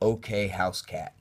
Okay House Cat.